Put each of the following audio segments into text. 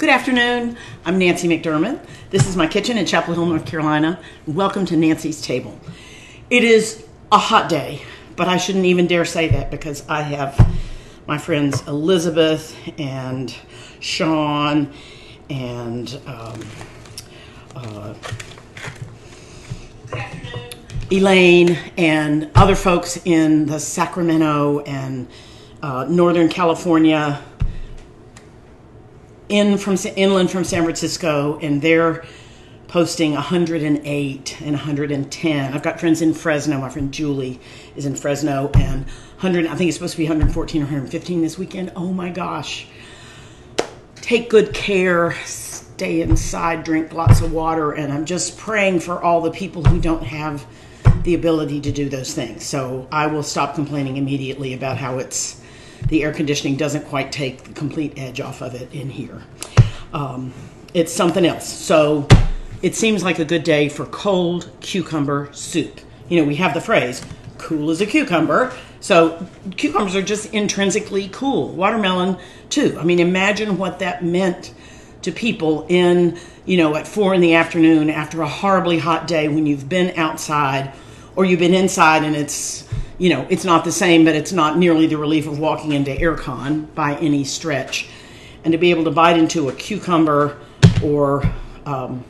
Good afternoon. I'm Nancie McDermott. This is my kitchen in Chapel Hill, North Carolina. Welcome to Nancie's Table. It is a hot day, but I shouldn't even dare say that because I have my friends Elizabeth and Sean and um, uh, Elaine and other folks in the Sacramento and uh, Northern California in from inland from San Francisco, and they're posting 108 and 110. I've got friends in Fresno. My friend Julie is in Fresno, and 100. I think it's supposed to be 114 or 115 this weekend. Oh my gosh! Take good care. Stay inside. Drink lots of water, and I'm just praying for all the people who don't have the ability to do those things. So I will stop complaining immediately about how it's the air conditioning doesn't quite take the complete edge off of it in here. Um, it's something else. So it seems like a good day for cold cucumber soup. You know, we have the phrase, cool as a cucumber. So cucumbers are just intrinsically cool. Watermelon, too. I mean, imagine what that meant to people in, you know, at four in the afternoon after a horribly hot day when you've been outside or you've been inside and it's you know, it's not the same, but it's not nearly the relief of walking into aircon by any stretch. And to be able to bite into a cucumber or um,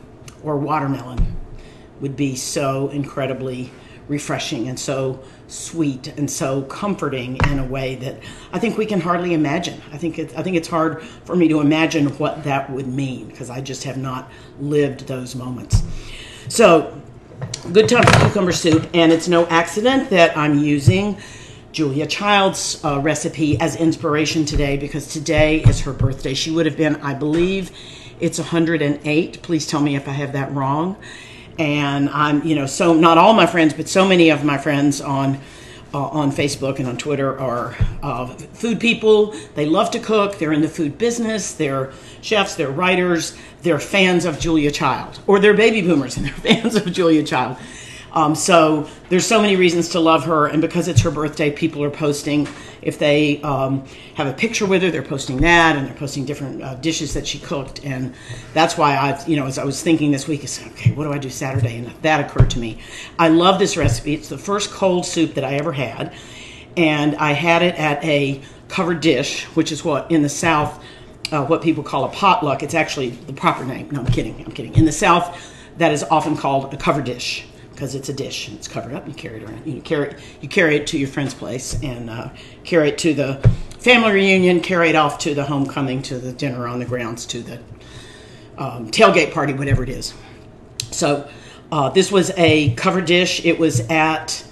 or watermelon would be so incredibly refreshing and so sweet and so comforting in a way that I think we can hardly imagine. I think it, I think it's hard for me to imagine what that would mean because I just have not lived those moments. So good time for cucumber soup, and it's no accident that I'm using Julia Child's uh, recipe as inspiration today because today is her birthday. She would have been, I believe, it's 108. Please tell me if I have that wrong. And I'm, you know, so not all my friends, but so many of my friends on uh, on Facebook and on Twitter are uh, food people. They love to cook. They're in the food business. They're chefs. They're writers. They're fans of Julia Child, or they're baby boomers and they're fans of Julia Child. Um, so there's so many reasons to love her, and because it's her birthday, people are posting. If they um, have a picture with her, they're posting that, and they're posting different uh, dishes that she cooked, and that's why I, you know, as I was thinking this week, I said, okay, what do I do Saturday? And that occurred to me. I love this recipe. It's the first cold soup that I ever had, and I had it at a covered dish, which is what in the South, uh, what people call a potluck. It's actually the proper name. No, I'm kidding. I'm kidding. In the South, that is often called a covered dish because it's a dish and it's covered up. You carry it around. You carry it, you carry it to your friend's place and uh, carry it to the family reunion. Carry it off to the homecoming, to the dinner on the grounds, to the um, tailgate party, whatever it is. So uh, this was a covered dish. It was at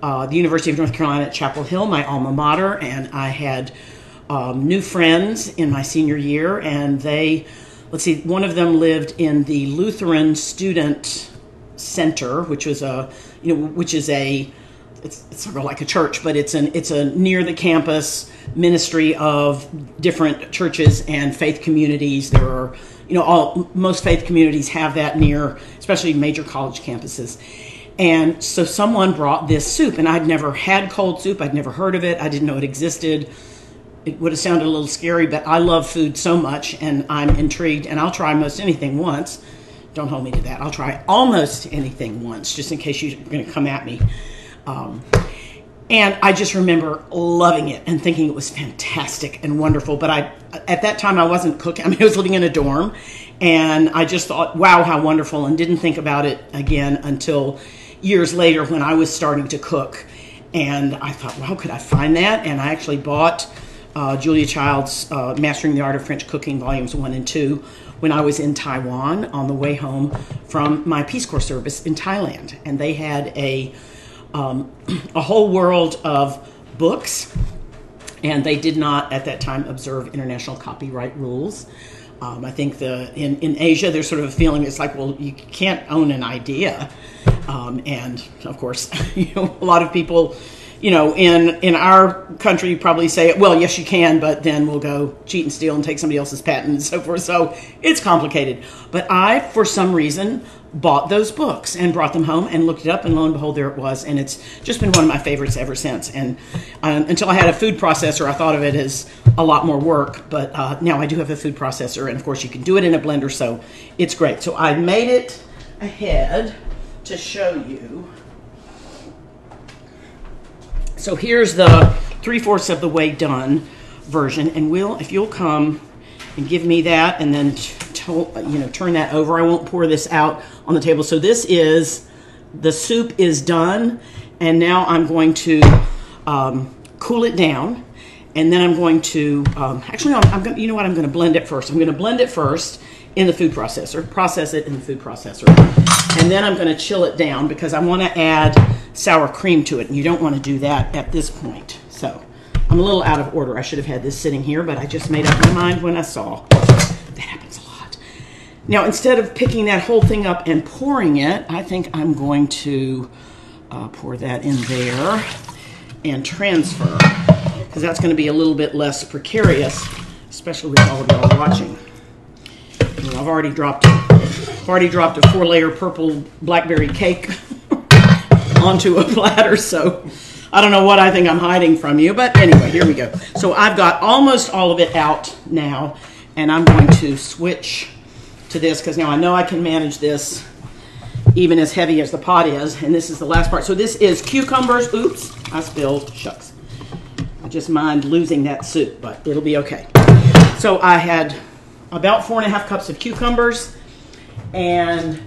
uh, the University of North Carolina at Chapel Hill, my alma mater, and I had um, new friends in my senior year, and they, let's see, one of them lived in the Lutheran student center, which was a you know which is a it's, it's sort of like a church, but it's an it's a near the campus ministry of different churches and faith communities. There are you know all most faith communities have that near, especially major college campuses. And so someone brought this soup, and I'd never had cold soup. I'd never heard of it. I didn't know it existed. It would have sounded a little scary, but I love food so much, and I'm intrigued, and I'll try most anything once. Don't hold me to that. I'll try almost anything once, just in case you're going to come at me. Um, and I just remember loving it and thinking it was fantastic and wonderful. But I, at that time, I wasn't cooking. I mean, I was living in a dorm, and I just thought, "Wow, how wonderful!" and didn't think about it again until years later when I was starting to cook. And I thought, "Wow, could I find that?" And I actually bought uh, Julia Child's uh, Mastering the Art of French Cooking, volumes one and two, when I was in Taiwan on the way home from my Peace Corps service in Thailand. And they had a, um, a whole world of books, and they did not at that time observe international copyright rules. Um, I think the in, in Asia there's sort of a feeling it's like well you can't own an idea, um, and of course you know a lot of people you know, in in our country, you probably say, well, yes, you can, but then we'll go cheat and steal and take somebody else's patent and so forth. So it's complicated. But I, for some reason, bought those books and brought them home and looked it up, and lo and behold, there it was. And it's just been one of my favorites ever since. And um, until I had a food processor, I thought of it as a lot more work. But uh, now I do have a food processor, and of course, you can do it in a blender, so it's great. So I made it ahead to show you. So here's the three fourths of the way done version, and Will, if you'll come and give me that, and then you know turn that over. I won't pour this out on the table. So this is the soup is done, and now I'm going to um, cool it down, and then I'm going to um, actually I'm, I'm going you know what I'm going to blend it first. I'm going to blend it first in the food processor, process it in the food processor, and then I'm going to chill it down because I want to add sour cream to it, and you don't want to do that at this point. So I'm a little out of order. I should have had this sitting here, but I just made up my mind when I saw. That happens a lot. Now, instead of picking that whole thing up and pouring it, I think I'm going to uh, pour that in there and transfer, because that's going to be a little bit less precarious, especially with all of y'all watching. I've already dropped, I've already dropped a four-layer purple blackberry cake onto a platter, so I don't know what I think I'm hiding from you, but anyway, here we go. So I've got almost all of it out now, and I'm going to switch to this because now I know I can manage this even as heavy as the pot is, and this is the last part. So this is cucumbers. Oops, I spilled. Shucks. I just mind losing that soup, but it'll be okay. So I had about four and a half cups of cucumbers, and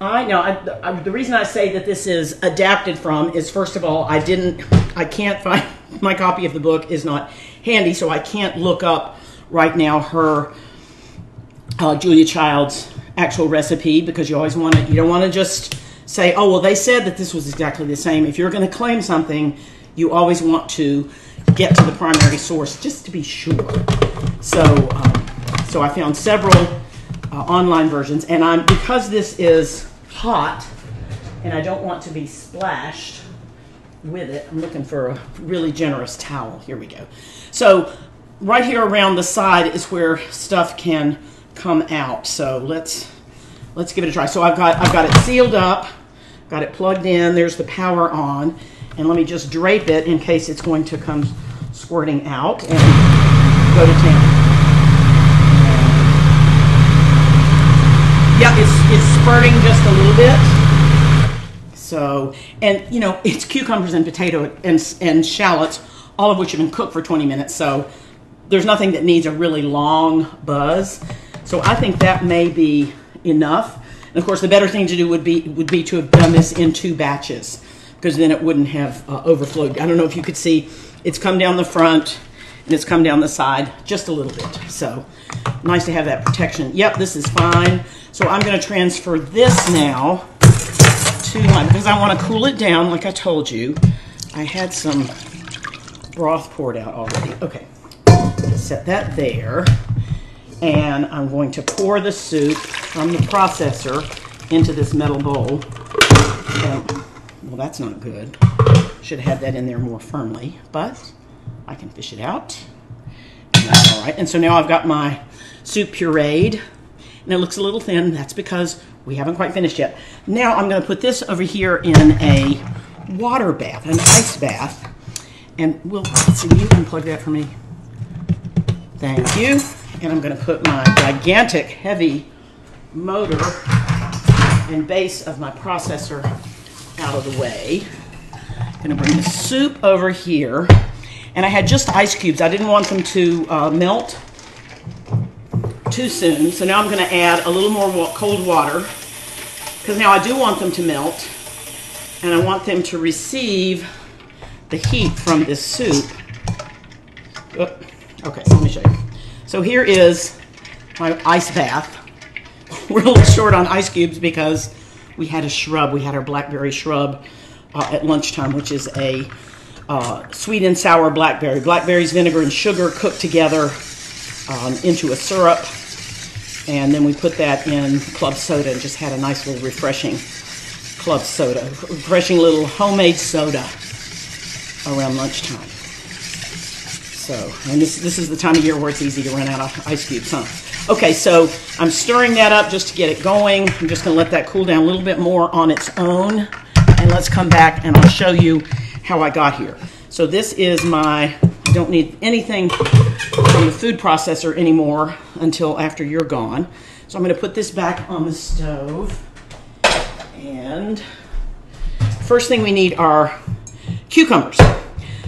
I know. I, I, the reason I say that this is adapted from is first of all, I didn't, I can't find my copy of the book is not handy, so I can't look up right now her uh, Julia Child's actual recipe because you always want to, you don't want to just say, oh well, they said that this was exactly the same. If you're going to claim something, you always want to get to the primary source just to be sure. So, um, so I found several uh, online versions, and I'm because this is hot and I don't want to be splashed with it. I'm looking for a really generous towel. Here we go. So right here around the side is where stuff can come out. So let's let's give it a try. So I've got I've got it sealed up, got it plugged in. There's the power on, and let me just drape it in case it's going to come squirting out and go to town. Yep, it's, spurting just a little bit. So, and you know, it's cucumbers and potato and, and shallots, all of which have been cooked for 20 minutes. So there's nothing that needs a really long buzz. So I think that may be enough. And of course, the better thing to do would be would be to have done this in two batches, because then it wouldn't have uh, overflowed. I don't know if you could see, it's come down the front and it's come down the side just a little bit. So nice to have that protection. Yep, this is fine. So I'm going to transfer this now to my, because I want to cool it down like I told you. I had some broth poured out already. Okay, set that there. And I'm going to pour the soup from the processor into this metal bowl. Well, that's not good. Should have had that in there more firmly, but I can fish it out. all right. And so now I've got my soup pureed and it looks a little thin. That's because we haven't quite finished yet. Now I'm going to put this over here in a water bath, an ice bath. And we'll see, you can plug that for me. Thank you. And I'm going to put my gigantic heavy motor and base of my processor out of the way. I'm going to bring the soup over here. And I had just ice cubes. I didn't want them to uh, melt too soon. So now I'm going to add a little more cold water because now I do want them to melt and I want them to receive the heat from this soup. Oh, okay, let me show you. So here is my ice bath. We're a little short on ice cubes because we had a shrub. We had our blackberry shrub uh, at lunchtime, which is a uh, sweet and sour blackberry. Blackberries, vinegar, and sugar cooked together um, into a syrup and then we put that in club soda and just had a nice little refreshing club soda, refreshing little homemade soda. around lunchtime. So, and this, this is the time of year where it's easy to run out of ice cubes, huh? Okay, so I'm stirring that up just to get it going. I'm just gonna let that cool down a little bit more on its own. And let's come back and I'll show you how I got here. So this is my, I don't need anything from the food processor anymore until after you're gone. So I'm gonna put this back on the stove. And first thing we need are cucumbers.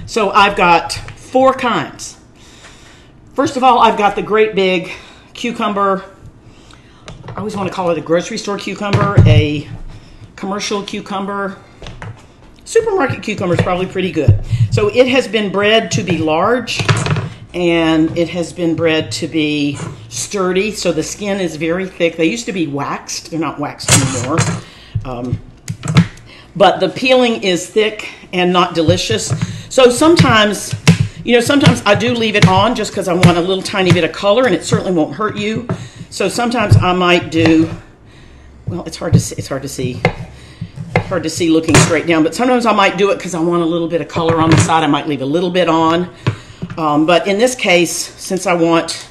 So I've got four kinds. First of all, I've got the great big cucumber. I always want to call it a grocery store cucumber, a commercial cucumber. Supermarket cucumber is probably pretty good. So it has been bred to be large and it has been bred to be sturdy. So the skin is very thick. They used to be waxed. They're not waxed anymore. Um, but the peeling is thick and not delicious. So sometimes, you know, sometimes I do leave it on just because I want a little tiny bit of color and it certainly won't hurt you. So sometimes I might do, well, it's hard to see, it's hard to see, hard to see looking straight down, but sometimes I might do it because I want a little bit of color on the side. I might leave a little bit on. Um, but in this case, since I want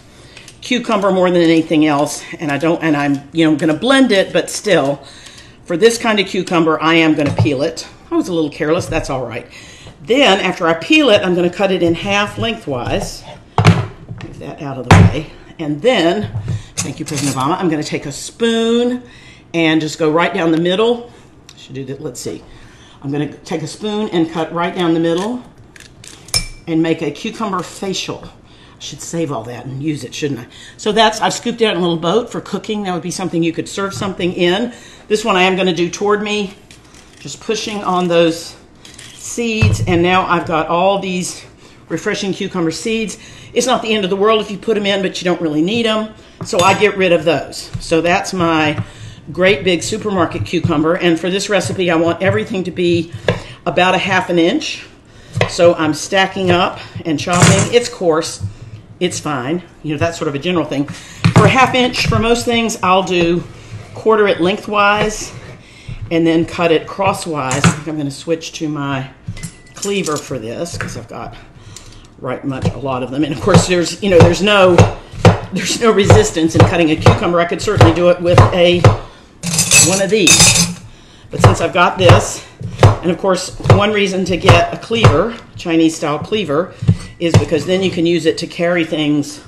cucumber more than anything else, and I don't, and I'm, you know, going to blend it, but still, for this kind of cucumber, I am going to peel it. I was a little careless, that's all right. Then, after I peel it, I'm going to cut it in half lengthwise. Move that out of the way. And then, thank you, President Obama, I'm going to take a spoon and just go right down the middle. Should do that, let's see. I'm going to take a spoon and cut right down the middle and make a cucumber facial. I should save all that and use it, shouldn't I? So that's, I've scooped out a little boat for cooking. That would be something you could serve something in. This one I am going to do toward me, just pushing on those seeds. And now I've got all these refreshing cucumber seeds. It's not the end of the world if you put them in, but you don't really need them. So I get rid of those. So that's my great big supermarket cucumber. And for this recipe, I want everything to be about a half an inch. So I'm stacking up and chopping. It's coarse. It's fine. You know, that's sort of a general thing. For a half inch, for most things, I'll do quarter it lengthwise and then cut it crosswise. I think I'm going to switch to my cleaver for this because I've got right much a lot of them. And of course, there's you know there's no there's no resistance in cutting a cucumber. I could certainly do it with a one of these, but since I've got this, and of course, one reason to get a cleaver, Chinese style cleaver, is because then you can use it to carry things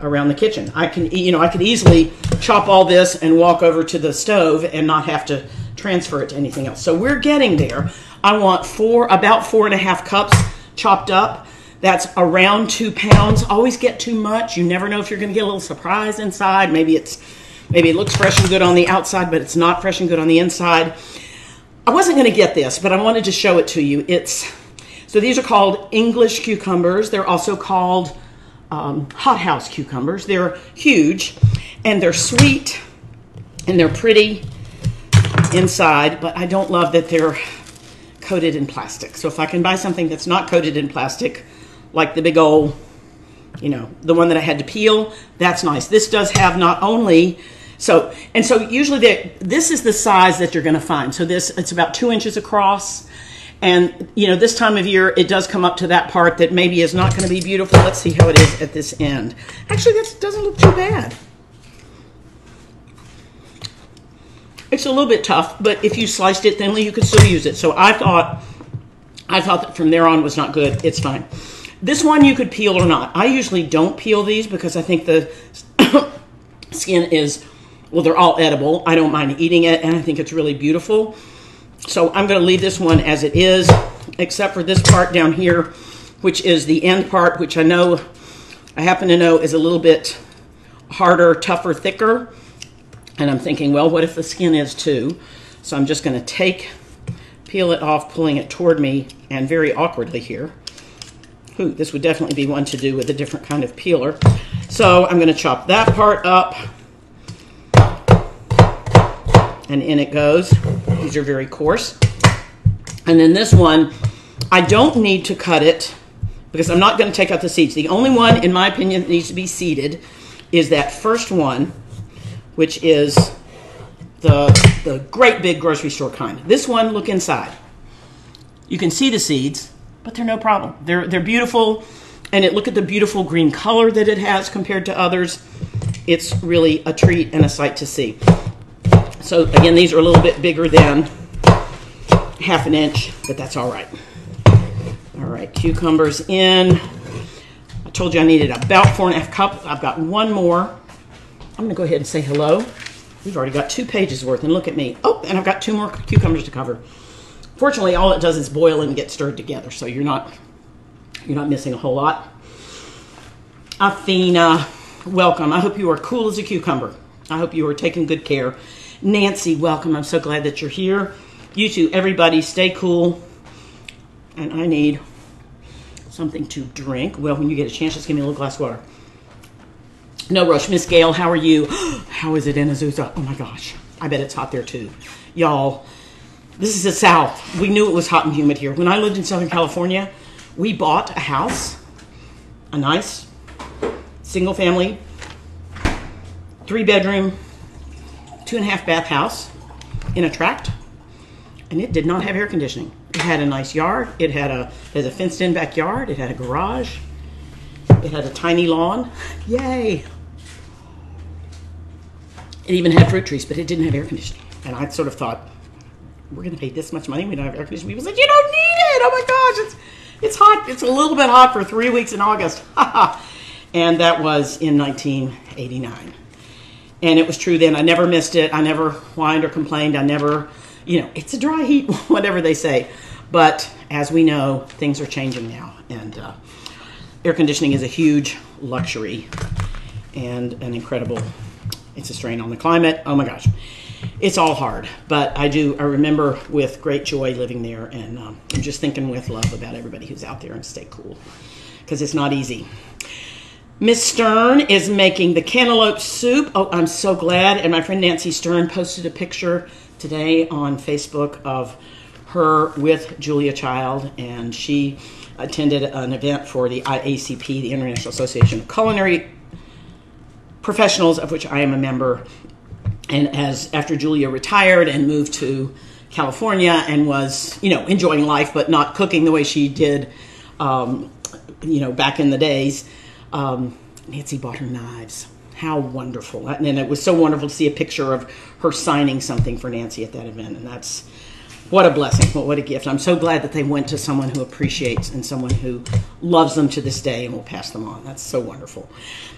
around the kitchen. I can, you know, I could easily chop all this and walk over to the stove and not have to transfer it to anything else. So we're getting there. I want four, about four and a half cups chopped up. That's around two pounds. Always get too much. You never know if you're going to get a little surprise inside. Maybe it's, maybe it looks fresh and good on the outside, but it's not fresh and good on the inside. I wasn't going to get this, but I wanted to show it to you. It's, so these are called English cucumbers. They're also called um, hothouse cucumbers. They're huge and they're sweet and they're pretty inside, but I don't love that they're coated in plastic. So if I can buy something that's not coated in plastic, like the big old, you know, the one that I had to peel, that's nice. This does have not only so and so usually this is the size that you're going to find. So this it's about two inches across. And, you know, this time of year, it does come up to that part that maybe is not going to be beautiful. Let's see how it is at this end. Actually, that doesn't look too bad. It's a little bit tough, but if you sliced it thinly, you could still use it. So I thought, I thought that from there on was not good. It's fine. This one you could peel or not. I usually don't peel these because I think the skin is, well, they're all edible. I don't mind eating it, and I think it's really beautiful. So I'm going to leave this one as it is, except for this part down here, which is the end part, which I know, I happen to know is a little bit harder, tougher, thicker. And I'm thinking, well, what if the skin is too? So I'm just going to take, peel it off, pulling it toward me, and very awkwardly here. Ooh, this would definitely be one to do with a different kind of peeler. So I'm going to chop that part up and in it goes. These are very coarse. And then this one, I don't need to cut it because I'm not going to take out the seeds. The only one, in my opinion, that needs to be seeded is that first one, which is the, the great big grocery store kind. This one, look inside. You can see the seeds. but they're no problem. They're they're beautiful, and it look at the beautiful green color that it has compared to others. It's really a treat and a sight to see. So again, these are a little bit bigger than half an inch, but that's all right. All right, cucumbers in. I told you I needed about four and a half cups. I've got one more. I'm gonna go ahead and say hello. We've already got two pages worth, and look at me. Oh, and I've got two more cucumbers to cover. Fortunately, all it does is boil and get stirred together, so you're not you're not missing a whole lot. Athena, welcome. I hope you are cool as a cucumber. I hope you are taking good care. Nancy, welcome. I'm so glad that you're here. You too, everybody, stay cool. And I need something to drink. Well, when you get a chance, just give me a little glass of water. No rush. Miss Gail, how are you? how is it in Azusa? Oh my gosh. I bet it's hot there too. Y'all, this is the South. We knew it was hot and humid here. When I lived in Southern California, we bought a house, a nice single family, three bedroom, two and a half bath house in a tract, and it did not have air conditioning. It had a nice yard. It had a it a fenced in backyard. It had a garage. It had a tiny lawn. Yay! It even had fruit trees, but it didn't have air conditioning. And I sort of thought, we're going to pay this much money. We don't have air conditioning. People said, you don't need it. Oh my gosh, it's it's hot. It's a little bit hot for three weeks in August. and that was in 1989. And it was true then. I never missed it. I never whined or complained. I never, you know, it's a dry heat, whatever they say. But as we know, things are changing now. And uh, air conditioning is a huge luxury and an incredible, it's a strain on the climate. Oh my gosh it's all hard, but I do. I remember with great joy living there, and um, I'm just thinking with love about everybody who's out there and stay cool because it's not easy. Miss Stern is making the cantaloupe soup. Oh, I'm so glad. And my friend Nancy Stern posted a picture today on Facebook of her with Julia Child, and she attended an event for the IACP, the International Association of Culinary Professionals, of which I am a member and as after Julia retired and moved to California and was you know enjoying life but not cooking the way she did um, you know back in the days um, Nancy bought her knives how wonderful and it was so wonderful to see a picture of her signing something for Nancy at that event and that's what a blessing what, what a gift i'm so glad that they went to someone who appreciates and someone who loves them to this day and will pass them on that's so wonderful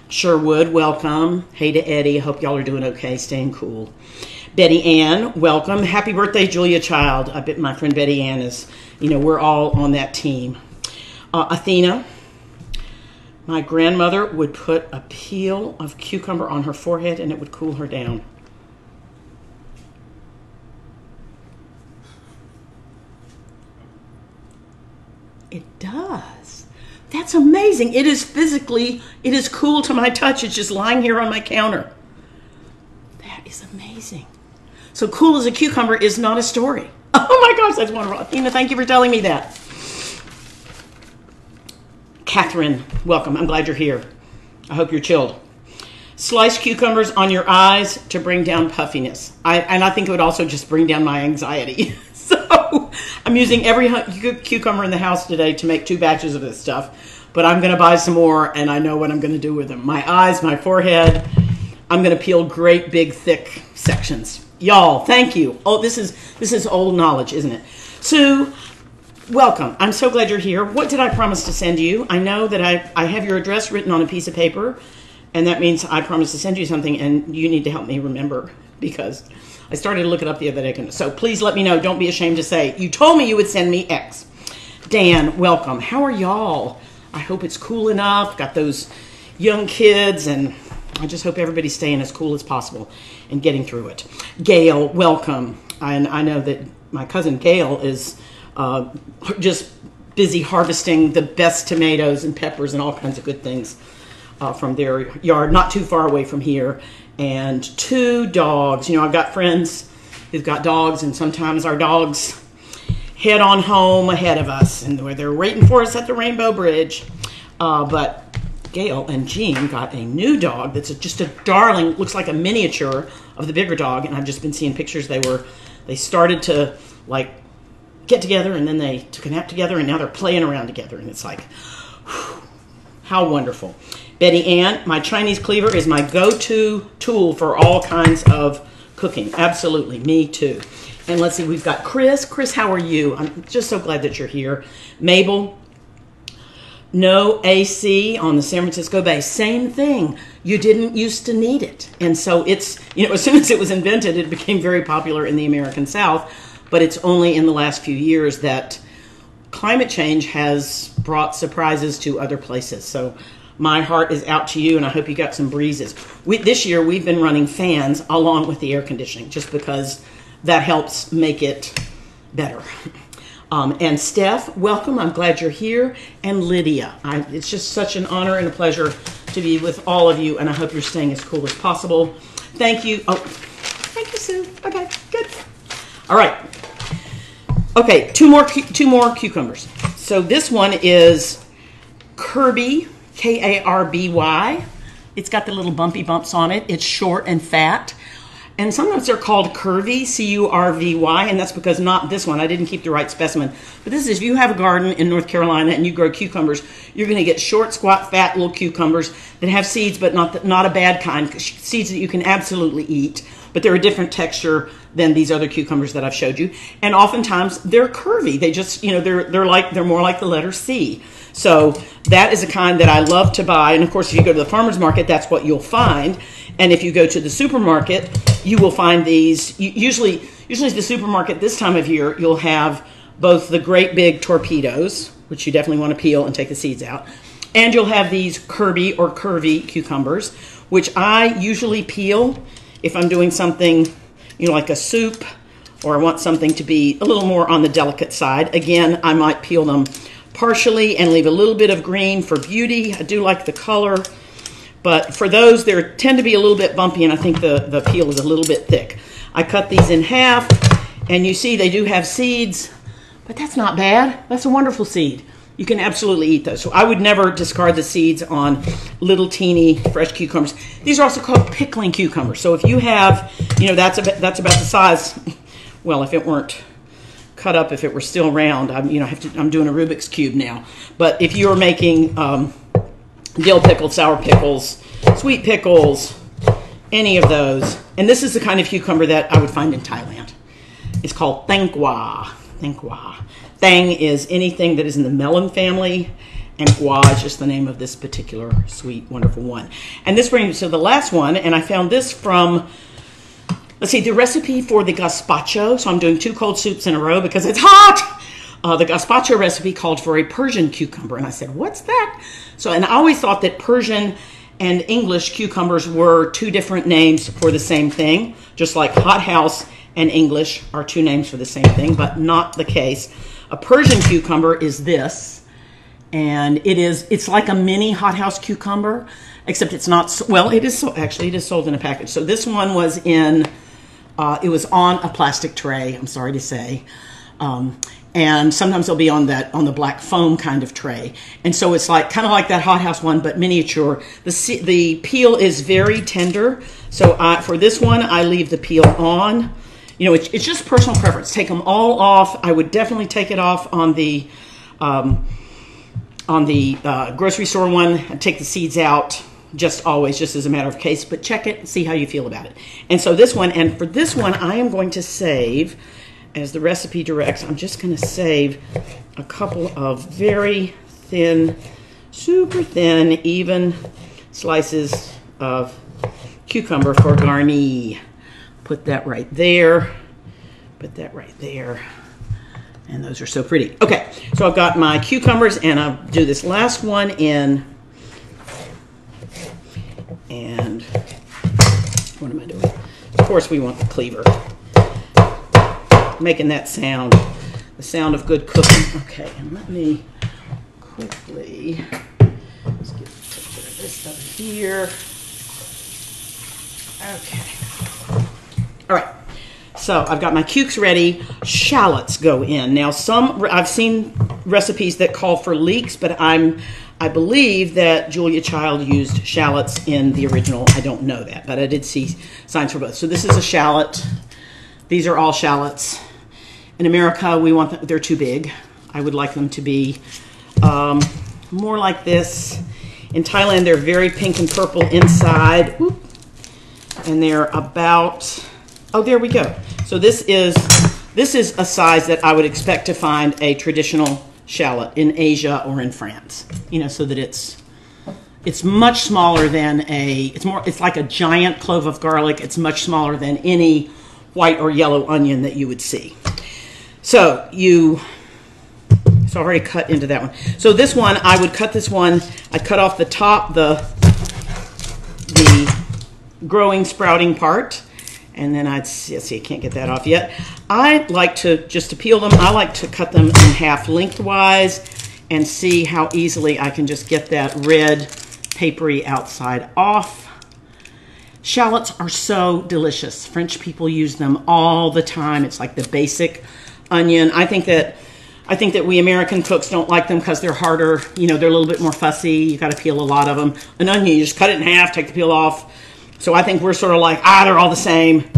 Sherwood, welcome. Hey to Eddie. Hope y'all are doing okay, staying cool. Betty Ann, welcome. Happy birthday, Julia Child. I bet my friend Betty Ann is, you know, we're all on that team. Uh, Athena, my grandmother would put a peel of cucumber on her forehead and it would cool her down. It does. That's amazing. It is physically, it is cool to my touch. It's just lying here on my counter. That is amazing. So cool as a cucumber is not a story. Oh my gosh, that's wonderful. Athena, thank you for telling me that. Catherine, welcome. I'm glad you're here. I hope you're chilled. Sliced cucumbers on your eyes to bring down puffiness. I, and I think it would also just bring down my anxiety. so I'm using every cucumber in the house today to make two batches of this stuff. But I'm going to buy some more, and I know what I'm going to do with them. My eyes, my forehead. I'm going to peel great big thick sections. Y'all, thank you. Oh, this is this is old knowledge, isn't it? Sue, welcome. I'm so glad you're here. What did I promise to send you? I know that I, I have your address written on a piece of paper, and that means I promised to send you something, and you need to help me remember because I started to look it up the other day. So please let me know. Don't be ashamed to say, you told me you would send me X. Dan, welcome. How are y'all? I hope it's cool enough. Got those young kids, and I just hope everybody's staying as cool as possible and getting through it. Gail, welcome. And I know that my cousin Gail is uh, just busy harvesting the best tomatoes and peppers and all kinds of good things uh, from their yard, not too far away from here and two dogs. You know, I've got friends who've got dogs, and sometimes our dogs head on home ahead of us, and where they're waiting for us at the Rainbow Bridge. Uh, but Gail and Jean got a new dog that's just a darling, looks like a miniature of the bigger dog, and I've just been seeing pictures. They were, they started to like get together and then they took a nap together and now they're playing around together. And it's like, whew, how wonderful. Betty Ann, my Chinese cleaver is my go to tool for all kinds of cooking. Absolutely, me too. And let's see, we've got Chris. Chris, how are you? I'm just so glad that you're here. Mabel, no AC on the San Francisco Bay. Same thing. You didn't used to need it. And so it's, you know, as soon as it was invented, it became very popular in the American South. But it's only in the last few years that climate change has brought surprises to other places. So my heart is out to you, and I hope you got some breezes. We, this year, we've been running fans along with the air conditioning just because that helps make it better. Um, and Steph, welcome. I'm glad you're here. And Lydia, I, it's just such an honor and a pleasure to be with all of you, and I hope you're staying as cool as possible. Thank you. Oh, thank you, Sue. Okay. All right. Okay, two more two more cucumbers. So this one is Kirby, K A R B Y. It's got the little bumpy bumps on it. It's short and fat and sometimes they're called curvy, C U R V Y, and that's because not this one. I didn't keep the right specimen. But this is if you have a garden in North Carolina and you grow cucumbers, you're going to get short, squat, fat little cucumbers that have seeds, but not the, not a bad kind, seeds that you can absolutely eat. But they're a different texture than these other cucumbers that I've showed you. And oftentimes they're curvy. They just, you know, they're they're like they're more like the letter C. So that is a kind that I love to buy. And of course, if you go to the farmer's market, that's what you'll find. And if you go to the supermarket, you will find these. Usually, usually the supermarket this time of year, you'll have both the great big torpedoes, which you definitely want to peel and take the seeds out, and you'll have these Kirby or curvy cucumbers, which I usually peel if I'm doing something, you know, like a soup, or I want something to be a little more on the delicate side. Again, I might peel them partially and leave a little bit of green for beauty. I do like the color. But for those, they tend to be a little bit bumpy, and I think the, the peel is a little bit thick. I cut these in half, and you see they do have seeds, but that's not bad. That's a wonderful seed. You can absolutely eat those. So I would never discard the seeds on little teeny fresh cucumbers. These are also called pickling cucumbers. So if you have, you know, that's about, that's about the size, well, if it weren't cut up if it were still round. I'm, you know, I have to, I'm doing a Rubik's cube now. But if you're making um, dill pickles, sour pickles, sweet pickles, any of those, and this is the kind of cucumber that I would find in Thailand. It's called Thang Gua. Thang is anything that is in the melon family, and Gua is just the name of this particular sweet, wonderful one. And this brings me to the last one, and I found this from Let's see, the recipe for the gazpacho. So I'm doing two cold soups in a row because it's hot. Uh, the gazpacho recipe called for a Persian cucumber. And I said, what's that? So, and I always thought that Persian and English cucumbers were two different names for the same thing, just like hothouse and English are two names for the same thing, but not the case. A Persian cucumber is this, and it is, it's like a mini hothouse cucumber, except it's not, well, it is, so, actually, it is sold in a package. So this one was in, uh, it was on a plastic tray, I'm sorry to say. Um, and sometimes they'll be on that on the black foam kind of tray. And so it's like kind of like that hothouse one, but miniature. The the peel is very tender. So I, for this one, I leave the peel on. You know, it's, it's just personal preference. Take them all off. I would definitely take it off on the um, on the uh, grocery store one. Take the seeds out just always, just as a matter of case, but check it, and see how you feel about it. And so this one, and for this one, I am going to save, as the recipe directs, I'm just going to save a couple of very thin, super thin, even slices of cucumber for garni. Put that right there. Put that right there. And those are so pretty. Okay, so I've got my cucumbers, and I'll do this last one in and what am I doing? Of course we want the cleaver. Making that sound, the sound of good cooking. Okay, and let me quickly, let's get this stuff here. Okay. All right. So I've got my cukes ready. Shallots go in. Now some, I've seen recipes that call for leeks, but I'm I believe that Julia Child used shallots in the original. I don't know that, but I did see signs for both. So this is a shallot. These are all shallots. In America, we want them, they're too big. I would like them to be um, more like this. In Thailand, they're very pink and purple inside. And they're about, oh, there we go. So this is, this is a size that I would expect to find a traditional shallot in Asia or in France. You know, so that it's, it's much smaller than a, it's more, it's like a giant clove of garlic. It's much smaller than any white or yellow onion that you would see. So you so I've already cut into that one. So this one, I would cut this one. I'd cut off the top, the the growing, sprouting part, and then I'd see, see, I can't get that off yet. I like to just to peel them. I like to cut them in half lengthwise and see how easily I can just get that red papery outside off. Shallots are so delicious. French people use them all the time. It's like the basic onion. I think that I think that we American cooks don't like them because they're harder. You know, they're a little bit more fussy. You got to peel a lot of them. An onion, you just cut it in half, take the peel off. So I think we're sort of like, ah, they're all the same.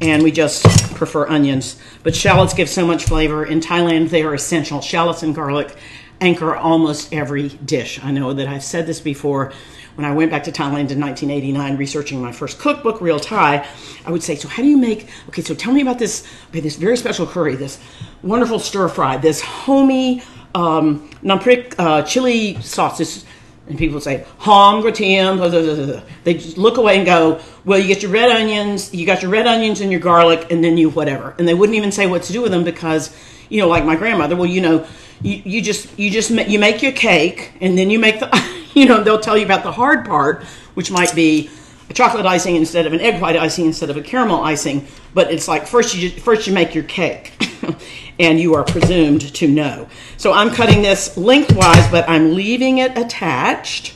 And we just prefer onions. But shallots give so much flavor. In Thailand, they are essential. Shallots and garlic anchor almost every dish. I know that I've said this before when I went back to Thailand in 1989 researching my first cookbook, Real Thai, I would say, so how do you make, okay, so tell me about this, okay, this very special curry, this wonderful stir fry, this homey um, namprik uh, chili sauce, this, and people say, hom, gratin, blah, blah, blah. They just look away and go, well, you get your red onions, you got your red onions and your garlic, and then you whatever. And they wouldn't even say what to do with them because, you know, like my grandmother, well, you know, you, you just, you just, you make your cake, and then you make the, you know, they'll tell you about the hard part, which might be a chocolate icing instead of an egg white icing instead of a caramel icing. But it's like first you first you make your cake, and you are presumed to know. So I'm cutting this lengthwise, but I'm leaving it attached,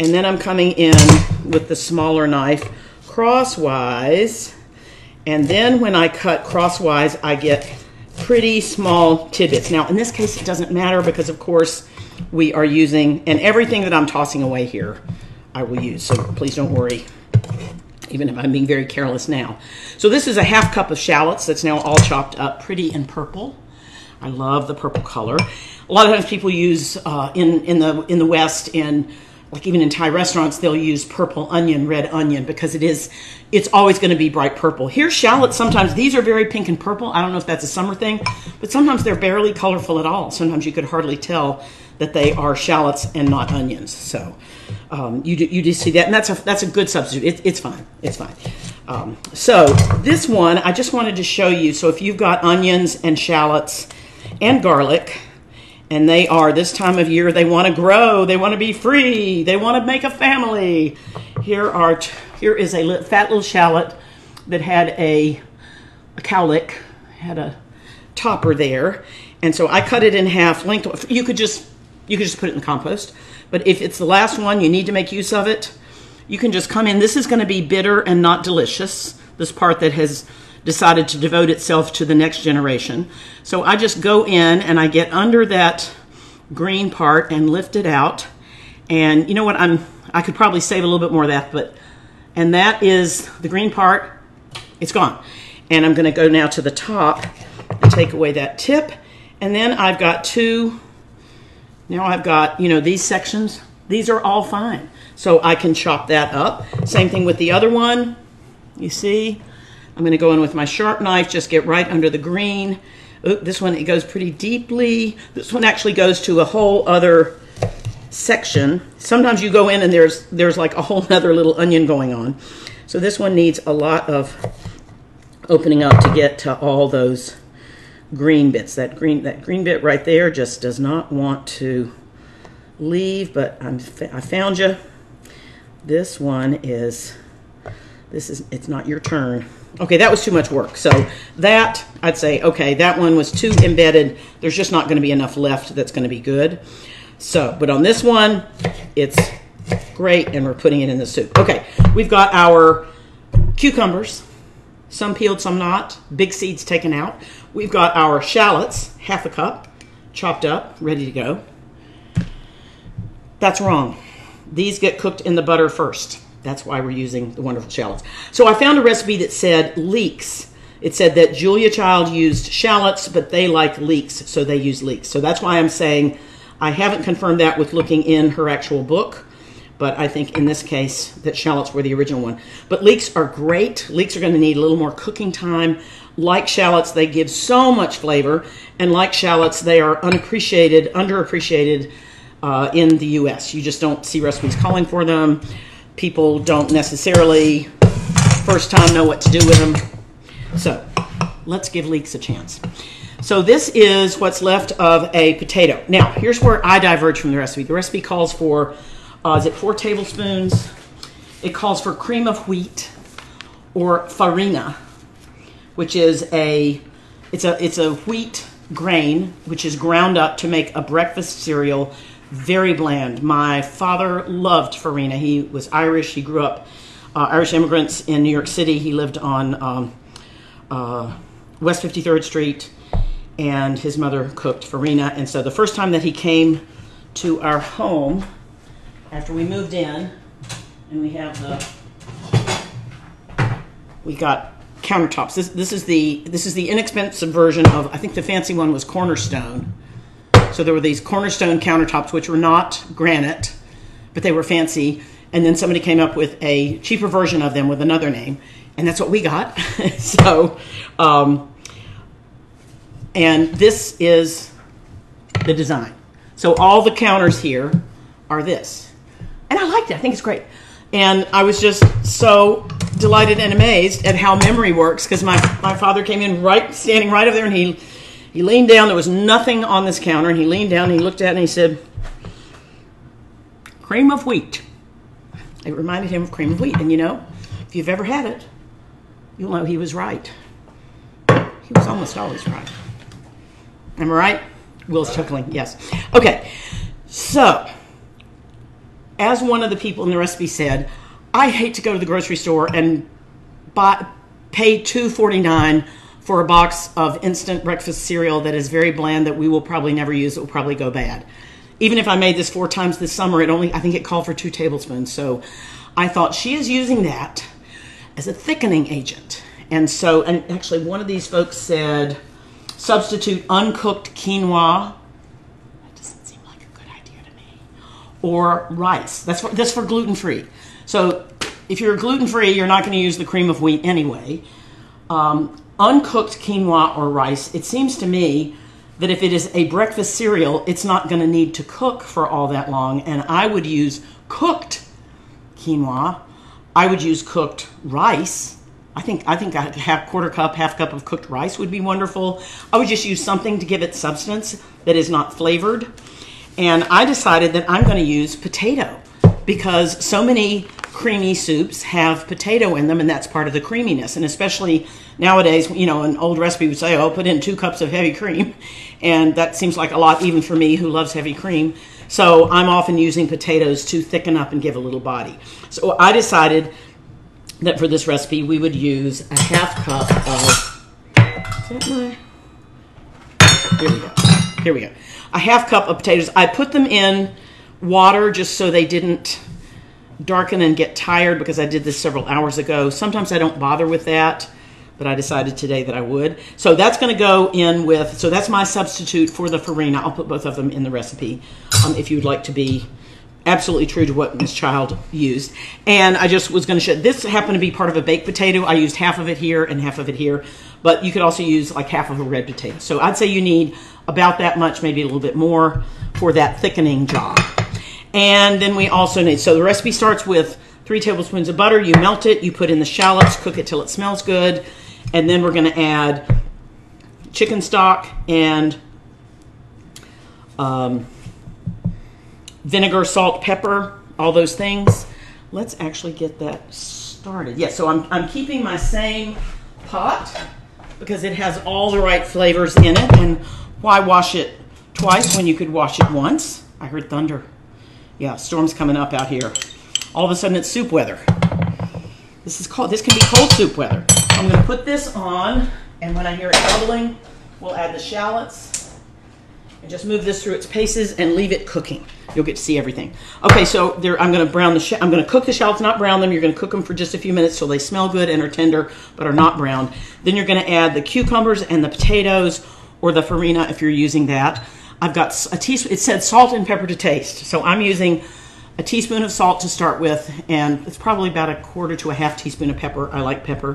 and then I'm coming in with the smaller knife crosswise. And then when I cut crosswise, I get pretty small tidbits. Now, in this case, it doesn't matter because, of course, we are using, and everything that I'm tossing away here, I will use. So please don't worry, even if I'm being very careless now. So this is a half cup of shallots that's now all chopped up pretty and purple. I love the purple color. A lot of times people use uh, in in the in the West in like even in Thai restaurants they'll use purple onion, red onion because it is it's always going to be bright purple. Here's shallots. Sometimes these are very pink and purple. I don't know if that's a summer thing, but sometimes they're barely colorful at all. Sometimes you could hardly tell that they are shallots and not onions. So um, you, do, you just see that, and that's a, that's a good substitute. It, it's fine. It's fine. Um, so this one, I just wanted to show you. So if you've got onions and shallots and garlic, and they are this time of year, they want to grow, they want to be free, they want to make a family. Here are here is a fat little shallot that had a, a cowlick, had a topper there, and so I cut it in half. Length. You could just you can just put it in the compost. But if it's the last one, you need to make use of it. You can just come in. This is going to be bitter and not delicious, this part that has decided to devote itself to the next generation. So I just go in and I get under that green part and lift it out. And you know what? I'm I could probably save a little bit more of that, but and that is the green part. It's gone. And I'm going to go now to the top and take away that tip. And then I've got two now I've got, you know, these sections, these are all fine. So I can chop that up. Same thing with the other one. You see, I'm gonna go in with my sharp knife, just get right under the green. This one, it goes pretty deeply. This one actually goes to a whole other section. Sometimes you go in and there's, there's like a whole other little onion going on. So this one needs a lot of opening up to get to all those green bits. That green that green bit right there just does not want to leave, but I'm, I found you. This one is, this is, it's not your turn. Okay, that was too much work. So that, I'd say, okay, that one was too embedded. There's just not going to be enough left that's going to be good. So, but on this one, it's great, and we're putting it in the soup. Okay, we've got our cucumbers. Some peeled, some not. Big seeds taken out. We've got our shallots, half a cup, chopped up, ready to go. That's wrong. These get cooked in the butter first. That's why we're using the wonderful shallots. So I found a recipe that said leeks it said that Julia Child used shallots, but they like leeks, so they use leeks. So that's why I'm saying I haven't confirmed that with looking in her actual book, but I think in this case that shallots were the original one. But leeks are great. Leeks are going to need a little more cooking time. Like shallots, they give so much flavor, and like shallots, they are unappreciated, underappreciated uh, in the U.S. You just don't see recipes calling for them. People don't necessarily first time know what to do with them. So let's give leeks a chance. So this is what's left of a potato. Now, here's where I diverge from the recipe. The recipe calls for, uh, is it four tablespoons? It calls for cream of wheat or farina, which is a, it's a, it's a wheat grain, which is ground up to make a breakfast cereal, very bland. My father loved farina. He was Irish. He grew up, uh, Irish immigrants in New York City. He lived on um, uh, West 53rd Street and his mother cooked farina. And so the first time that he came to our home, after we moved in, and we have the, we got countertops. This, this is the this is the inexpensive version of I think the fancy one was Cornerstone. So there were these Cornerstone countertops which were not granite, but they were fancy. And then somebody came up with a cheaper version of them with another name, and that's what we got. so. Um, and this is the design. So all the counters here are this. And I liked it. I think it's great. And I was just so delighted and amazed at how memory works because my, my father came in right, standing right over there, and he, he leaned down. There was nothing on this counter, and he leaned down and he looked at it and he said, Cream of wheat. It reminded him of cream of wheat. And you know, if you've ever had it, you'll know he was right. He was almost always right. Am I right? Will's chuckling. Yes. Okay. So, as one of the people in the recipe said, I hate to go to the grocery store and buy, pay two forty nine for a box of instant breakfast cereal that is very bland that we will probably never use. It will probably go bad. Even if I made this four times this summer, it only I think it called for two tablespoons. So, I thought she is using that as a thickening agent. And so, and actually, one of these folks said Substitute uncooked quinoa. That doesn't seem like a good idea to me. Or rice. That's for, that's for gluten free. So if you're gluten free, you're not going to use the cream of wheat anyway. Um, uncooked quinoa or rice, it seems to me that if it is a breakfast cereal, it's not going to need to cook for all that long. And I would use cooked quinoa. I would use cooked rice I think I think a half quarter cup, half cup of cooked rice would be wonderful. I would just use something to give it substance that is not flavored. And I decided that I'm going to use potato because so many creamy soups have potato in them and that's part of the creaminess. And especially nowadays, you know, an old recipe would say, "Oh, put in 2 cups of heavy cream." And that seems like a lot even for me who loves heavy cream. So I'm often using potatoes to thicken up and give a little body. So I decided that for this recipe we would use a half cup of, Is that my, here we go, here we go. A half cup of potatoes. I put them in water just so they didn't darken and get tired because I did this several hours ago. Sometimes I don't bother with that, but I decided today that I would. So that's going to go in with, so that's my substitute for the farina. I'll put both of them in the recipe um, if you would like to be absolutely true to what Miss Child used. And I just was going to show this happened to be part of a baked potato. I used half of it here and half of it here, but you could also use like half of a red potato. So I'd say you need about that much, maybe a little bit more for that thickening job. And then we also need, so the recipe starts with three tablespoons of butter. You melt it, you put in the shallots, cook it till it smells good. And then we're going to add chicken stock and um, vinegar, salt, pepper, all those things. Let's actually get that started. Yeah, so I'm, I'm keeping my same pot because it has all the right flavors in it. And why wash it twice when you could wash it once? I heard thunder. Yeah, storm's coming up out here. All of a sudden it's soup weather. This is called, this can be cold soup weather. I'm gonna put this on and when I hear it bubbling, we'll add the shallots just move this through its paces and leave it cooking. You'll get to see everything. Okay, so there, I'm going to brown the. I'm to cook the shallots, not brown them. You're going to cook them for just a few minutes so they smell good and are tender, but are not browned. Then you're going to add the cucumbers and the potatoes, or the farina if you're using that. I've got a teaspoon. It said salt and pepper to taste, so I'm using a teaspoon of salt to start with, and it's probably about a quarter to a half teaspoon of pepper. I like pepper.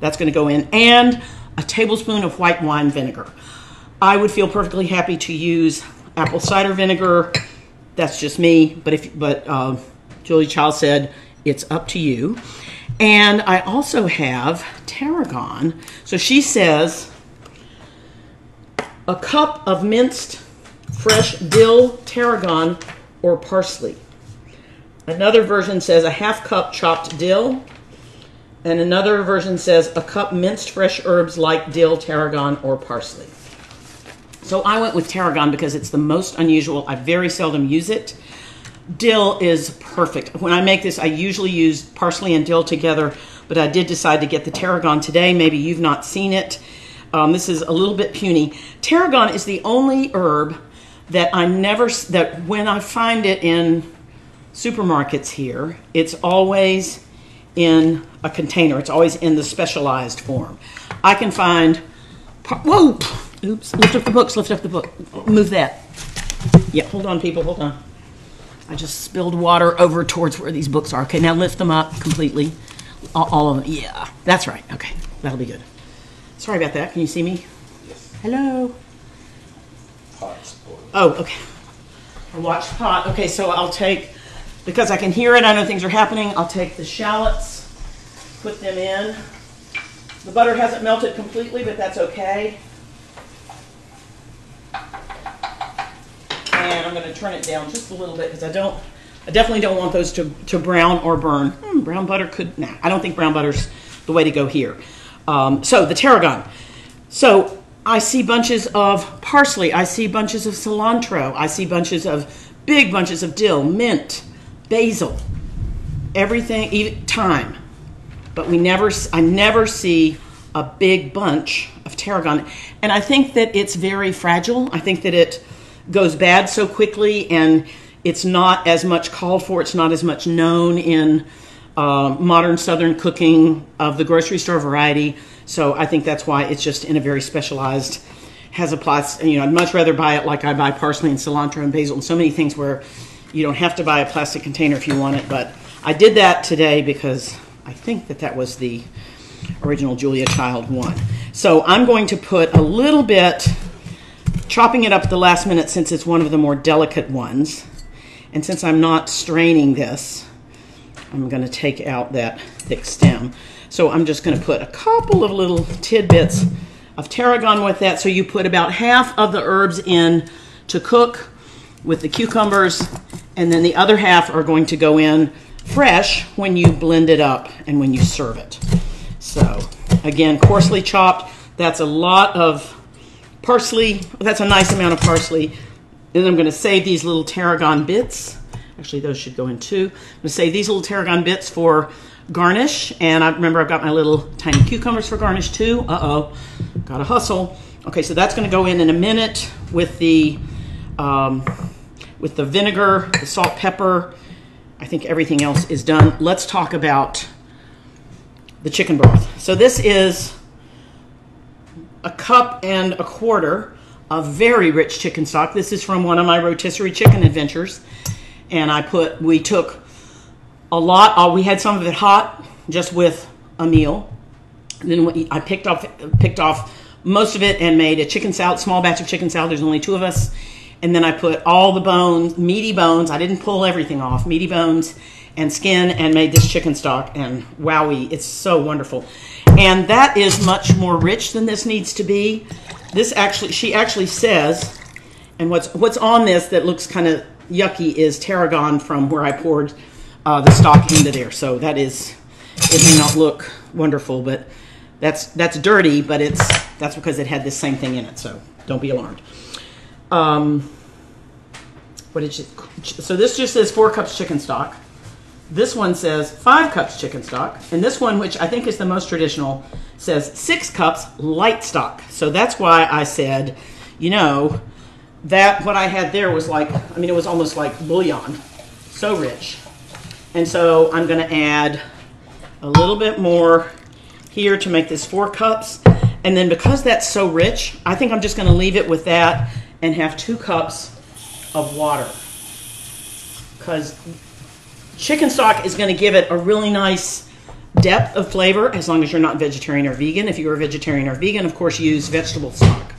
That's going to go in, and a tablespoon of white wine vinegar. I would feel perfectly happy to use apple cider vinegar. That's just me, but if but uh, Julia Child said it's up to you. And I also have tarragon. So she says a cup of minced fresh dill, tarragon, or parsley. Another version says a half cup chopped dill, and another version says a cup minced fresh herbs like dill, tarragon, or parsley. So I went with tarragon because it's the most unusual. I very seldom use it. Dill is perfect. When I make this, I usually use parsley and dill together, but I did decide to get the tarragon today. Maybe you've not seen it. Um, this is a little bit puny. Tarragon is the only herb that I never, that when I find it in supermarkets here, it's always in a container. It's always in the specialized form. I can find, whoa, oops, lift up the books, lift up the book, move that. Yeah, hold on, people, hold on. I just spilled water over towards where these books are. Okay, now lift them up completely. All, all of them. Yeah, that's right. Okay, that'll be good. Sorry about that. Can you see me? Yes. Hello. Pot's. Oh, okay. I watched pot. Okay, so I'll take, because I can hear it, I know things are happening, I'll take the shallots, put them in. The butter hasn't melted completely, but that's okay. And I'm going to turn it down just a little bit because I don't, I definitely don't want those to, to brown or burn. Hmm, brown butter could, nah, I don't think brown butter's the way to go here. Um, so the tarragon. So I see bunches of parsley. I see bunches of cilantro. I see bunches of big bunches of dill, mint, basil, everything, even thyme. But we never, I never see a big bunch of tarragon. And I think that it's very fragile. I think that it goes bad so quickly and it's not as much called for. It's not as much known in uh, modern Southern cooking of the grocery store variety. So I think that's why it's just in a very specialized, has a plastic, you know, I'd much rather buy it like I buy parsley and cilantro and basil and so many things where you don't have to buy a plastic container if you want it. But I did that today because I think that that was the original Julia Child one. So I'm going to put a little bit, chopping it up at the last minute since it's one of the more delicate ones. And since I'm not straining this, I'm going to take out that thick stem. So I'm just going to put a couple of little tidbits of tarragon with that. So you put about half of the herbs in to cook with the cucumbers, and then the other half are going to go in fresh when you blend it up and when you serve it. So again, coarsely chopped. That's a lot of parsley. That's a nice amount of parsley. Then I'm going to save these little tarragon bits. Actually, those should go in too. I'm going to save these little tarragon bits for garnish. And I remember I've got my little tiny cucumbers for garnish too. Uh-oh, got to hustle. Okay, so that's going to go in in a minute with the um, with the vinegar, the salt, pepper. I think everything else is done. Let's talk about the chicken broth. So this is a cup and a quarter of very rich chicken stock. This is from one of my rotisserie chicken adventures. And I put, we took a lot, uh, we had some of it hot just with a meal. then we- I picked off, picked off most of it and made a chicken salad, small batch of chicken salad. There's only two of us. And then I put all the bones, meaty bones. I didn't pull everything off, meaty bones and skin, and made this chicken stock. And wowie, it's so wonderful. And that is much more rich than this needs to be. This actually, she actually says, and what's what's on this that looks kind of yucky is tarragon from where I poured uh, the stock into there. So that is, it may not look wonderful, but that's that's dirty, but it's that's because it had this same thing in it. So don't be alarmed. Um, what did you? So this just says four cups chicken stock. This one says five cups chicken stock, and this one, which I think is the most traditional, says six cups light stock. So that's why I said, you know, that what I had there was like, I mean, it was almost like bouillon, so rich. And so I'm going to add a little bit more here to make this four cups. And then because that's so rich, I think I'm just going to leave it with that and have two cups of water. Because chicken stock is going to give it a really nice depth of flavor as long as you're not vegetarian or vegan. If you're vegetarian or vegan, of course, use vegetable stock.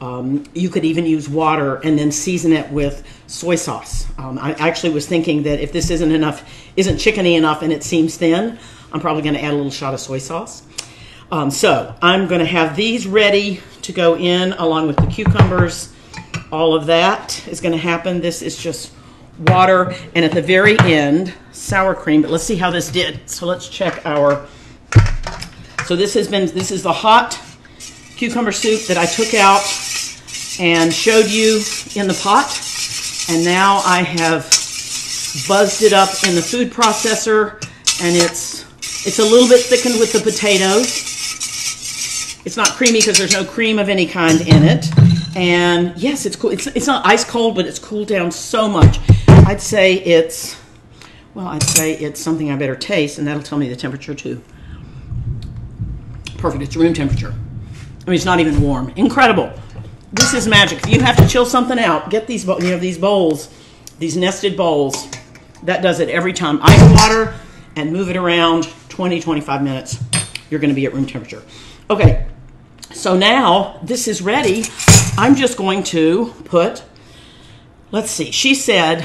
Um, you could even use water and then season it with soy sauce. Um, I actually was thinking that if this isn't enough, isn't chickeny enough, and it seems thin, I'm probably going to add a little shot of soy sauce. Um, so I'm going to have these ready to go in along with the cucumbers. All of that is going to happen. This is just water, and at the very end, sour cream. But let's see how this did. So let's check our. So this has been this is the hot cucumber soup that I took out and showed you in the pot, and now I have buzzed it up in the food processor, and it's it's a little bit thickened with the potatoes. It's not creamy because there's no cream of any kind in it. And yes, it's cool. It's, it's not ice cold, but it's cooled down so much. I'd say it's, well, I'd say it's something I better taste, and that'll tell me the temperature too. Perfect. It's room temperature. I mean, it's not even warm. Incredible. This is magic. If you have to chill something out, get these, you know, these bowls, these nested bowls. That does it every time. Ice water and move it around 20, 25 minutes. You're going to be at room temperature. Okay, so now this is ready. I'm just going to put, let's see, she said